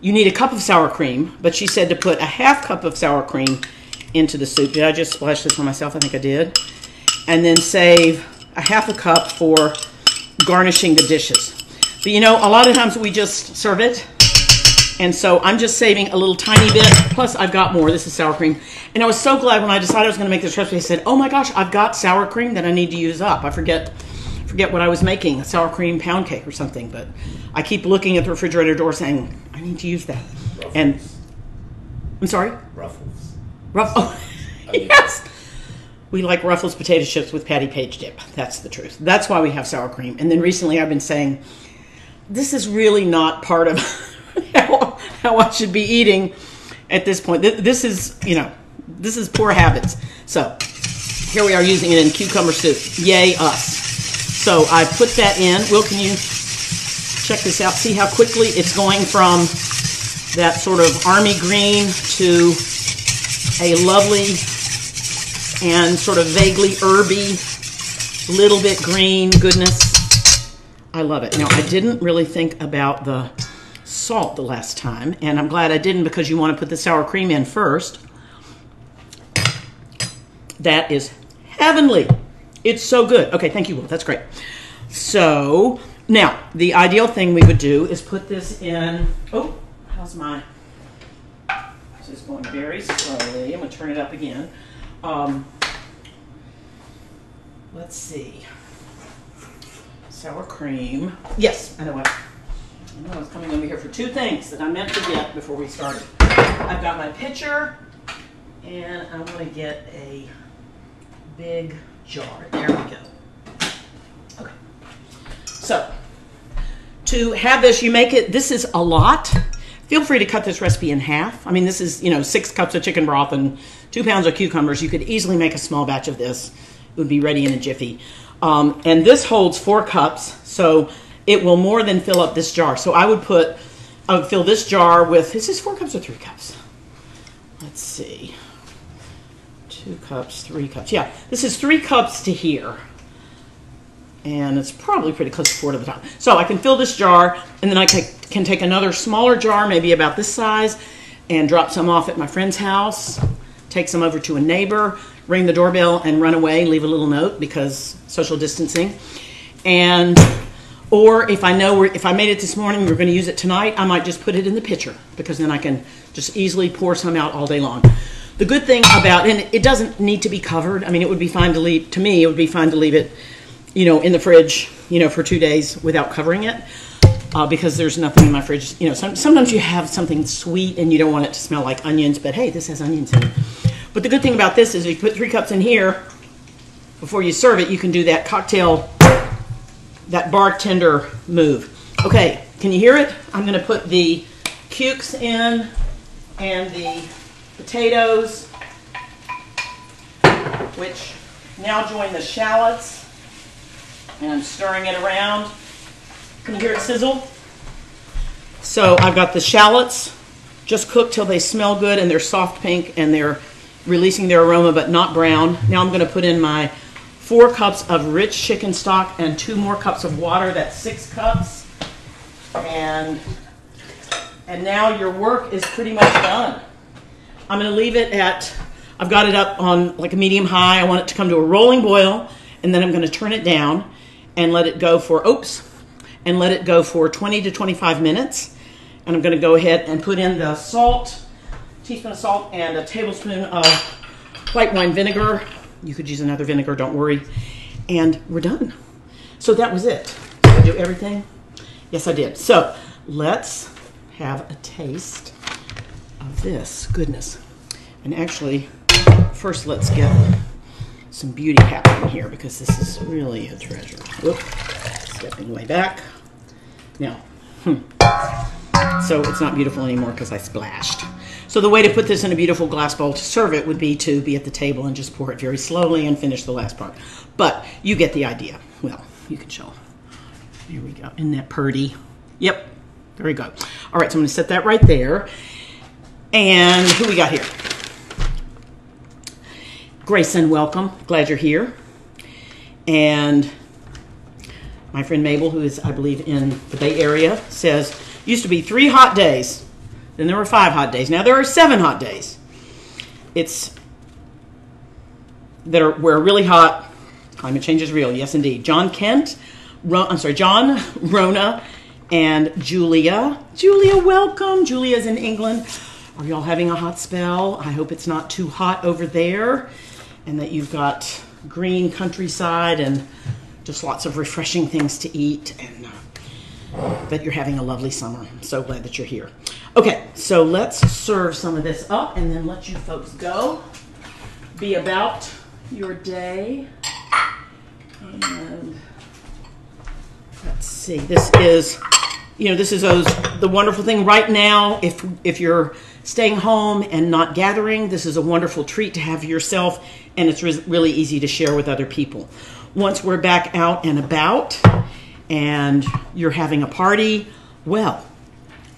you need a cup of sour cream, but she said to put a half cup of sour cream into the soup. Did I just splash this on myself? I think I did. And then save a half a cup for garnishing the dishes. But you know, a lot of times we just serve it. And so I'm just saving a little tiny bit. Plus, I've got more. This is sour cream. And I was so glad when I decided I was going to make this recipe. I said, "Oh my gosh, I've got sour cream that I need to use up." I forget forget what I was making, a sour cream pound cake or something. But I keep looking at the refrigerator door, saying, "I need to use that." Ruffles. And I'm sorry, Ruffles. Ruff. Oh, yes. We like Ruffles potato chips with Patty Page dip. That's the truth. That's why we have sour cream. And then recently, I've been saying, this is really not part of how, how I should be eating at this point. This is, you know, this is poor habits. So here we are using it in cucumber soup. Yay us. So I put that in. Will, can you check this out? See how quickly it's going from that sort of army green to a lovely and sort of vaguely herby, little bit green goodness. I love it. Now, I didn't really think about the salt the last time, and I'm glad I didn't because you want to put the sour cream in first. That is heavenly. It's so good. Okay, thank you, Will. That's great. So, now, the ideal thing we would do is put this in. Oh, how's my. This is going very slowly. I'm going to turn it up again. Um, let's see. Sour cream. Yes, I know what. I know I was coming over here for two things that I meant to get before we started. I've got my pitcher, and I want to get a big jar. There we go. So, to have this, you make it, this is a lot. Feel free to cut this recipe in half. I mean, this is, you know, six cups of chicken broth and two pounds of cucumbers. You could easily make a small batch of this. It would be ready in a jiffy. Um, and this holds four cups, so it will more than fill up this jar. So I would put, I would fill this jar with, This is this four cups or three cups? Let's see. Two cups, three cups. Yeah, this is three cups to here and it's probably pretty close to four to the top. So I can fill this jar, and then I can take another smaller jar, maybe about this size, and drop some off at my friend's house, take some over to a neighbor, ring the doorbell, and run away, leave a little note because social distancing. And or if I know if I made it this morning, we're going to use it tonight, I might just put it in the pitcher because then I can just easily pour some out all day long. The good thing about and it doesn't need to be covered. I mean, it would be fine to leave. To me, it would be fine to leave it you know, in the fridge, you know, for two days without covering it. Uh, because there's nothing in my fridge. You know, some, sometimes you have something sweet and you don't want it to smell like onions, but hey, this has onions in it. But the good thing about this is if you put three cups in here, before you serve it, you can do that cocktail that bartender move. Okay, can you hear it? I'm to put the cukes in and the potatoes, which now join the shallots. And I'm stirring it around. Can you hear it sizzle? So I've got the shallots just cooked till they smell good and they're soft pink and they're releasing their aroma but not brown. Now I'm going to put in my four cups of rich chicken stock and two more cups of water. That's six cups. And and now your work is pretty much done. I'm going to leave it at I've got it up on like a medium high. I want it to come to a rolling boil and then I'm going to turn it down and let it go for oops and let it go for 20 to 25 minutes. And I'm going to go ahead and put in the salt, teaspoon of salt, and a tablespoon of white wine vinegar. You could use another vinegar, don't worry. And we're done. So that was it. Did I do everything? Yes, I did. So let's have a taste of this. Goodness. And actually, first let's get some beauty happening here because this is really a treasure. Whoop. Stepping way back. Now, hmm. so it's not beautiful anymore because I splashed. So the way to put this in a beautiful glass bowl to serve it would be to be at the table and just pour it very slowly and finish the last part. But you get the idea. Well, you can show. Here we go. Isn't that purdy? Yep. There we go. All right, so I'm going to set that right there. And who we got here? Grayson, welcome. Glad you're here. And my friend Mabel, who is, I believe, in the Bay Area, says, used to be three hot days. Then there were five hot days. Now there are seven hot days. It's that are we're really hot. Climate change is real. Yes, indeed. John Kent, I'm sorry, John, Rona, and Julia. Julia, welcome. Julia's in England. Are y'all having a hot spell? I hope it's not too hot over there, and that you've got green countryside and just lots of refreshing things to eat, and uh, that you're having a lovely summer. I'm so glad that you're here. Okay, so let's serve some of this up and then let you folks go. Be about your day. And let's see, this is, you know, this is the wonderful thing right now. If if you're staying home and not gathering, this is a wonderful treat to have yourself, and it's re- really easy to share with other people. Once we're back out and about, and you're having a party, well,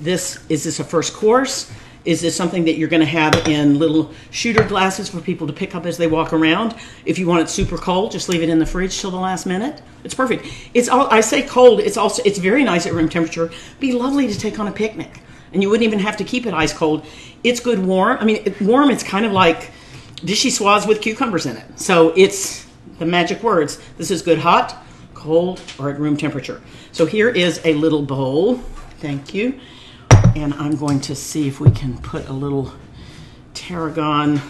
this is this a first course? Is this something that you're going to have in little shooter glasses for people to pick up as they walk around? If you want it super cold, just leave it in the fridge till the last minute. It's perfect. It's all I say cold. It's also it's very nice at room temperature. Be lovely to take on a picnic, and you wouldn't even have to keep it ice cold. It's good warm. I mean, warm. It's kind of like vichyssoise with cucumbers in it. So it's the magic words. This is good hot, cold, or at room temperature. So here is a little bowl. Thank you and I'm going to see if we can put a little tarragon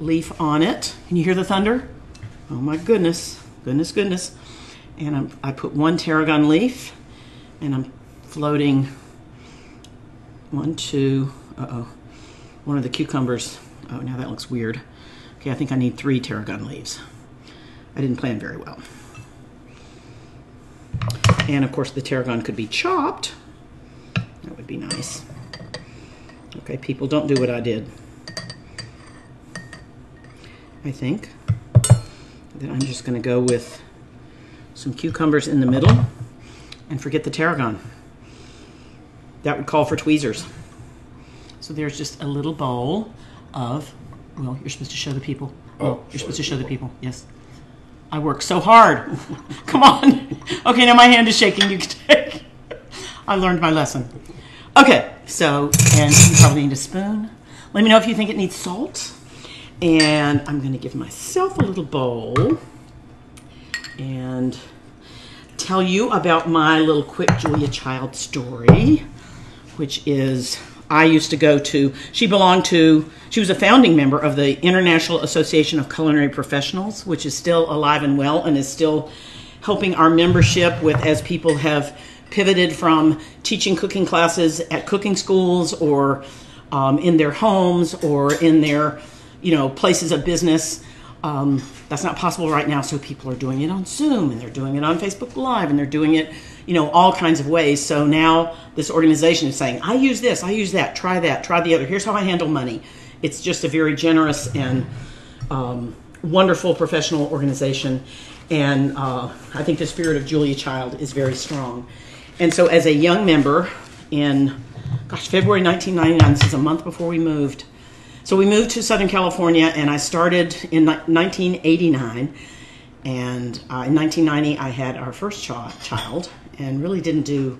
leaf on it. Can you hear the thunder? Oh my goodness, goodness, goodness. And I'm, I put one tarragon leaf and I'm floating one, two, uh-oh, one of the cucumbers. Oh, now that looks weird. Okay, I think I need three tarragon leaves. I didn't plan very well. And of course the tarragon could be chopped that would be nice. Okay, people, don't do what I did. I think. Then I'm just going to go with some cucumbers in the middle and forget the tarragon. That would call for tweezers. So there's just a little bowl of, well, you're supposed to show the people. Oh, oh you're supposed to show the people, yes. I work so hard. Come on. Okay, now my hand is shaking. You can take. I learned my lesson. Okay, so, and you probably need a spoon. Let me know if you think it needs salt. And I'm going to give myself a little bowl and tell you about my little quick Julia Child story, which is I used to go to, she belonged to, she was a founding member of the International Association of Culinary Professionals, which is still alive and well and is still helping our membership with as people have pivoted from teaching cooking classes at cooking schools or um, in their homes or in their you know places of business um, that's not possible right now, so people are doing it on Zoom and they're doing it on Facebook Live and they're doing it, you know, all kinds of ways. So now this organization is saying, I use this, I use that, try that, try the other. Here's how I handle money. It's just a very generous and um, wonderful professional organization. And uh, I think the spirit of Julia Child is very strong. And so, as a young member in, gosh, February 1999, this is a month before we moved. So, we moved to Southern California, and I started in 1989. And uh, in 1990, I had our first child and really didn't do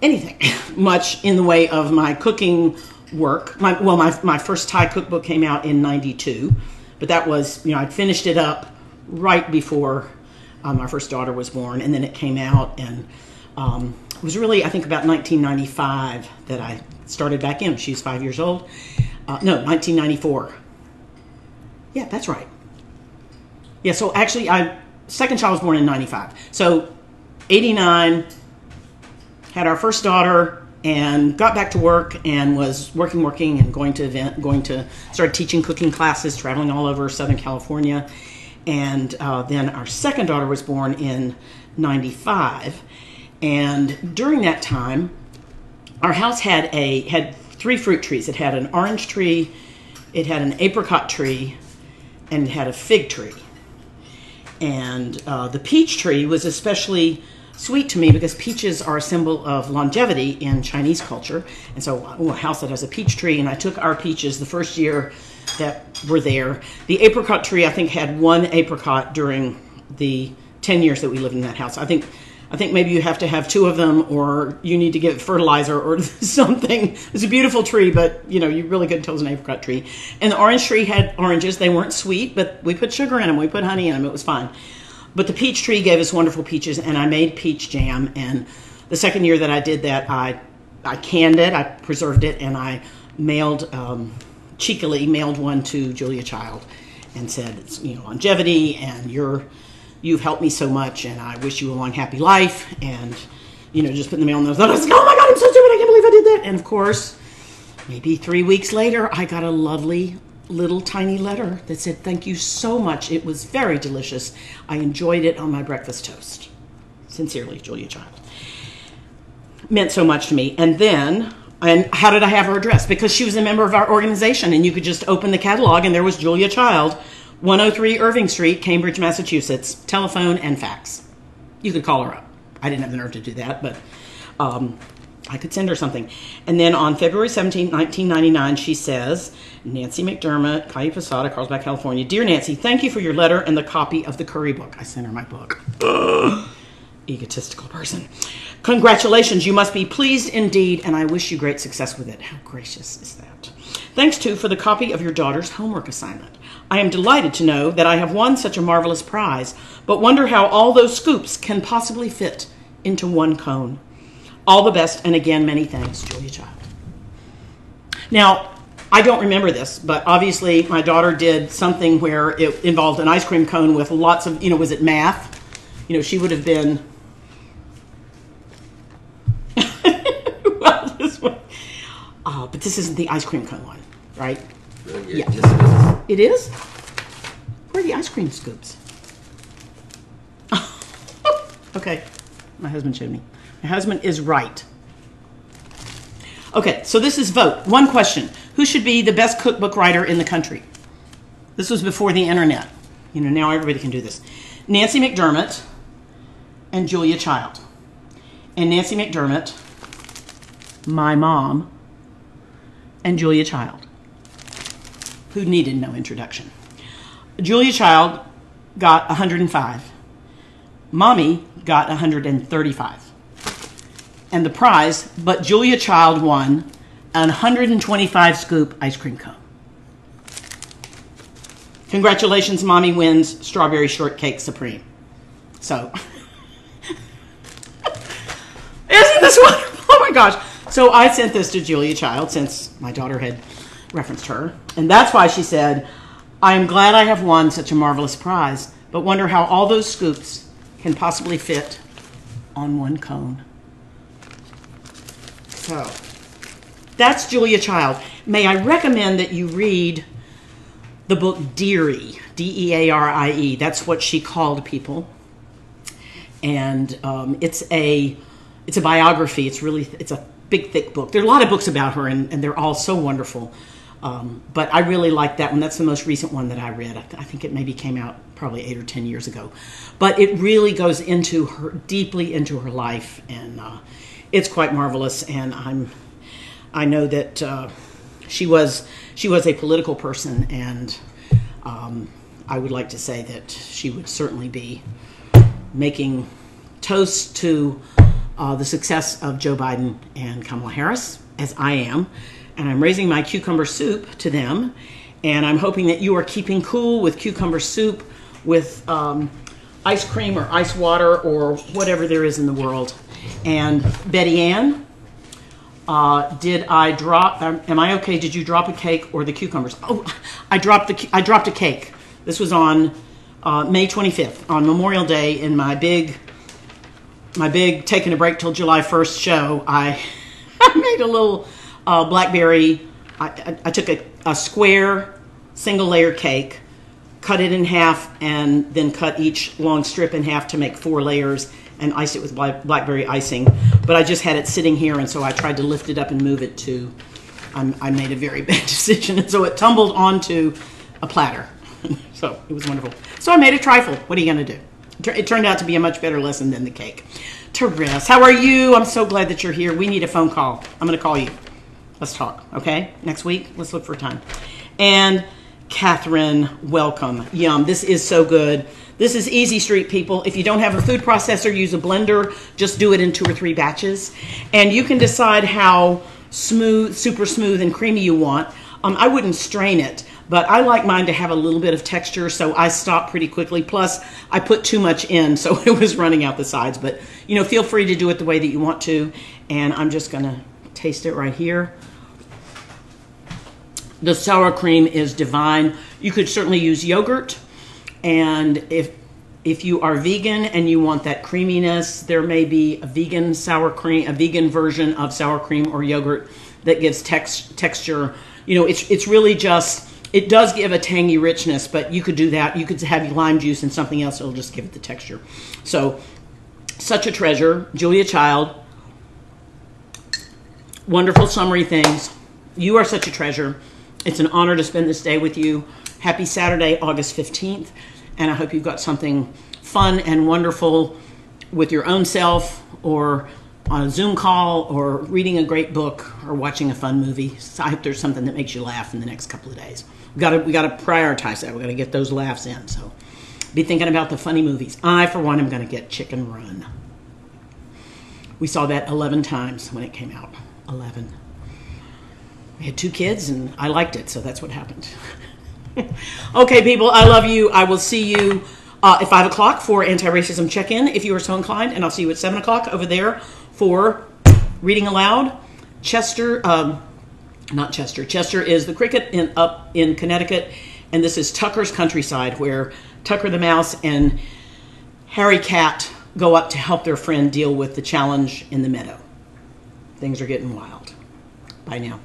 anything much in the way of my cooking work. My, well, my, my first Thai cookbook came out in 92, but that was, you know, I'd finished it up right before um, first daughter was born, and then it came out, and um, it was really, I think, about 1995 that I started back in. She's five years old. Uh, no, 1994. Yeah, that's right. Yeah, so actually, I second child was born in 95. So 89, had our first daughter, and got back to work and was working, working, and going to event, going to start teaching cooking classes, traveling all over Southern California, and uh, then our second daughter was born in '95, and during that time, our house had a had three fruit trees. It had an orange tree, it had an apricot tree, and it had a fig tree. And uh, the peach tree was especially sweet to me because peaches are a symbol of longevity in Chinese culture. And so, oh, a house that has a peach tree, and I took our peaches the first year that were there. The apricot tree, I think, had one apricot during the 10 years that we lived in that house. I think. I think maybe you have to have two of them, or you need to get fertilizer or something. It's a beautiful tree, but you know you really couldn't tell it was an apricot tree. And the orange tree had oranges. They weren't sweet, but we put sugar in them. We put honey in them. It was fine. But the peach tree gave us wonderful peaches, and I made peach jam. And the second year that I did that, I I canned it, I preserved it, and I mailed um, cheekily mailed one to Julia Child, and said, it's, you know, longevity, and you're you've helped me so much, and I wish you a long, happy life, and you know, just put in the mail. And I was like, oh my god, I'm so stupid! I can't believe I did that. And of course, maybe three weeks later, I got a lovely little tiny letter that said, Thank you so much. It was very delicious. I enjoyed it on my breakfast toast. Sincerely, Julia Child. Meant so much to me. And then, and how did I have her address? Because she was a member of our organization, and you could just open the catalog, and there was Julia Child, 103 Irving Street, Cambridge, Massachusetts, telephone and fax. You could call her up. I didn't have the nerve to do that, but um, I could send her something. And then on February 17, 1999, she says, Nancie McDermott, Calle Posada, Carlsbad, California. Dear Nancie, thank you for your letter and the copy of the Curry book. I sent her my book. Ugh. Egotistical person. Congratulations, you must be pleased indeed, and I wish you great success with it. How gracious is that? Thanks, too, for the copy of your daughter's homework assignment. I am delighted to know that I have won such a marvelous prize, but wonder how all those scoops can possibly fit into one cone. All the best, and again, many thanks, Julia Child. Now, I don't remember this, but obviously my daughter did something where it involved an ice cream cone with lots of, you know, was it math? You know, she would have been. well, this one. Oh, ah, but this isn't the ice cream cone one, right? Yeah. Yeah. It is? Where are the ice cream scoops? okay, my husband showed me. My husband is right. Okay, so this is vote. One question Who should be the best cookbook writer in the country? This was before the internet. You know, now everybody can do this. Nancie McDermott and Julia Child. And Nancie McDermott, my mom, and Julia Child, who needed no introduction. Julia Child got 105. Mommy got 135 and the prize, but Julia Child won an 125 scoop ice cream cone. Congratulations, mommy wins strawberry shortcake supreme. So, isn't this wonderful? Oh my gosh. So I sent this to Julia Child since my daughter had referenced her. And that's why she said, I am glad I have won such a marvelous prize, but wonder how all those scoops can possibly fit on one cone. So that's Julia Child. May I recommend that you read the book Dearie, D E A R I E. That's what she called people, and um, it's a it's a biography. It's really it's a big thick book. There are a lot of books about her, and, and they're all so wonderful. Um, but I really like that one. That's the most recent one that I read. I, th- I think it maybe came out probably eight or ten years ago. But it really goes into her deeply into her life, and uh, it's quite marvelous. And I'm I know that uh, she was she was a political person, and um, I would like to say that she would certainly be making toast to uh, the success of Joe Biden and Kamala Harris, as I am. And I'm raising my cucumber soup to them. And I'm hoping that you are keeping cool with cucumber soup with um, ice cream or ice water or whatever there is in the world. And Betty Ann, uh, did I drop? Am I okay? Did you drop a cake or the cucumbers? Oh, I dropped the. I dropped a cake. This was on uh, May 25th on Memorial Day in my big, my big taking a break till July 1st show. I, I made a little uh, blackberry. I, I, I took a, a square single layer cake, cut it in half, and then cut each long strip in half to make four layers and iced it with blackberry icing. But I just had it sitting here, and so I tried to lift it up and move it to. I'm, I made a very bad decision, and so it tumbled onto a platter. so it was wonderful. So I made a trifle. What are you going to do? It turned out to be a much better lesson than the cake. Therese, how are you? I'm so glad that you're here. We need a phone call. I'm going to call you. Let's talk, okay? Next week, let's look for time. And Catherine, welcome. Yum, this is so good. This is Easy Street, people. If you don't have a food processor, use a blender. Just do it in two or three batches. And you can decide how smooth, super smooth, and creamy you want. Um, I wouldn't strain it, but I like mine to have a little bit of texture, so I stop pretty quickly. Plus, I put too much in, so it was running out the sides. But, you know, feel free to do it the way that you want to. And I'm just going to taste it right here. The sour cream is divine. You could certainly use yogurt and if if you are vegan and you want that creaminess, there may be a vegan sour cream, a vegan version of sour cream or yogurt that gives tex- texture. You know, it's it's really just it does give a tangy richness, but you could do that. You could have lime juice and something else; it'll just give it the texture. So, such a treasure, Julia Child. Wonderful summary things. You are such a treasure. It's an honor to spend this day with you. Happy Saturday, August 15th, and I hope you've got something fun and wonderful with your own self or on a Zoom call or reading a great book or watching a fun movie. So I hope there's something that makes you laugh in the next couple of days. We got to we got to prioritize that. We got to get those laughs in. So be thinking about the funny movies. I for one am going to get Chicken Run. We saw that 11 times when it came out. 11. We had two kids and I liked it, so that's what happened. okay, people, I love you. I will see you uh, at 5 o'clock for anti racism check in if you are so inclined, and I'll see you at 7 o'clock over there for reading aloud. Chester, um, not Chester, Chester is the cricket in, up in Connecticut, and this is Tucker's countryside where Tucker the mouse and Harry Cat go up to help their friend deal with the challenge in the meadow. Things are getting wild. Bye now.